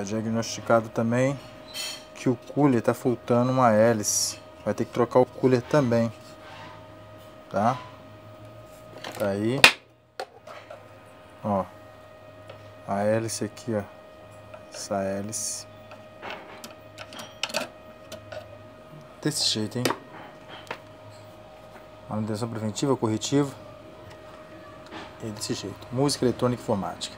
Diagnosticado também que o cooler está faltando uma hélice. Vai ter que trocar o cooler também. Tá? Tá aí. Ó. A hélice aqui, ó. Essa hélice. Desse jeito, hein? Manutenção preventiva, corretiva. E desse jeito. Música eletrônica e informática.